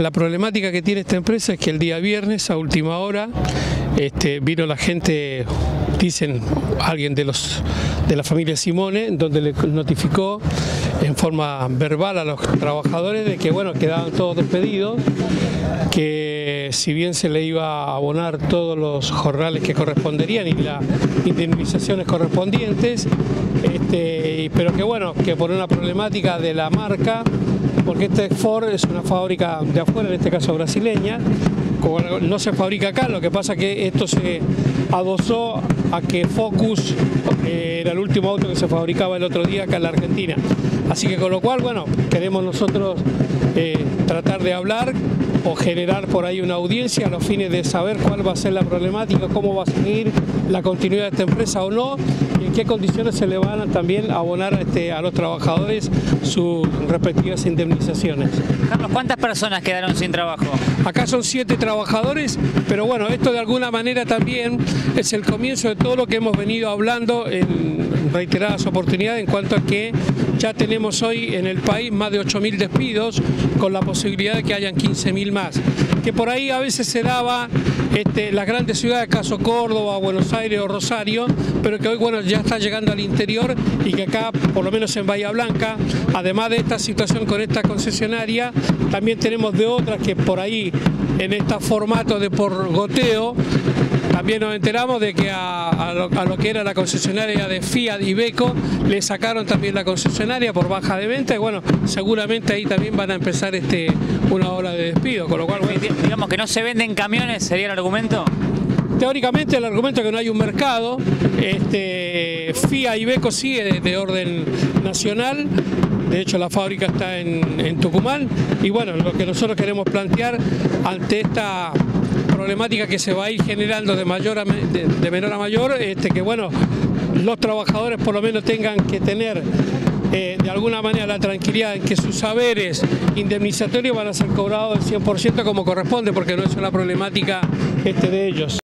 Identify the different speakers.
Speaker 1: la problemática que tiene esta empresa es que el día viernes a última hora este, vino la gente, dicen alguien de los de la familia Simone, donde le notificó en forma verbal a los trabajadores de que bueno, quedaban todos despedidos, que si bien se le iba a abonar todos los jornales que corresponderían y las indemnizaciones correspondientes, este, pero que bueno, que por una problemática de la marca, porque este Ford es una fábrica de afuera, en este caso brasileña, no se fabrica acá, lo que pasa que esto se adosó a que Focus eh, era el último auto que se fabricaba el otro día acá en la Argentina. Así que con lo cual, bueno, queremos nosotros eh, tratar de hablar o generar por ahí una audiencia a los fines de saber cuál va a ser la problemática, cómo va a seguir la continuidad de esta empresa o no, y en qué condiciones se le van a también abonar a, este, a los trabajadores sus respectivas indemnizaciones.
Speaker 2: Carlos, ¿cuántas personas quedaron sin trabajo?
Speaker 1: Acá son siete trabajadores, pero bueno, esto de alguna manera también es el comienzo de todo lo que hemos venido hablando en reiteradas oportunidades en cuanto a que ya tenemos hoy en el país más de 8.000 despidos con la posibilidad de que hayan 15.000 más. Que por ahí a veces se daba este, las grandes ciudades, caso Córdoba, Buenos Aires o Rosario, pero que hoy bueno, ya está llegando al interior y que acá, por lo menos en Bahía Blanca, además de esta situación con esta concesionaria, también tenemos de otras que por ahí en este formato de por goteo también nos enteramos de que a, lo, que era la concesionaria de Fiat y Beco le sacaron también la concesionaria por baja de venta y bueno, seguramente ahí también van a empezar este una ola de despido, con lo cual...
Speaker 2: Digamos que no se venden camiones, ¿sería el argumento?
Speaker 1: Teóricamente el argumento es que no hay un mercado, este, FIA y Beco sigue de, orden nacional, de hecho la fábrica está en, en Tucumán. Y bueno, lo que nosotros queremos plantear ante esta problemática que se va a ir generando de, mayor de, menor a mayor, este, que bueno, los trabajadores por lo menos tengan que tener eh, de alguna manera la tranquilidad en que sus saberes indemnizatorios van a ser cobrados del 100% como corresponde, porque no es una problemática este, de ellos.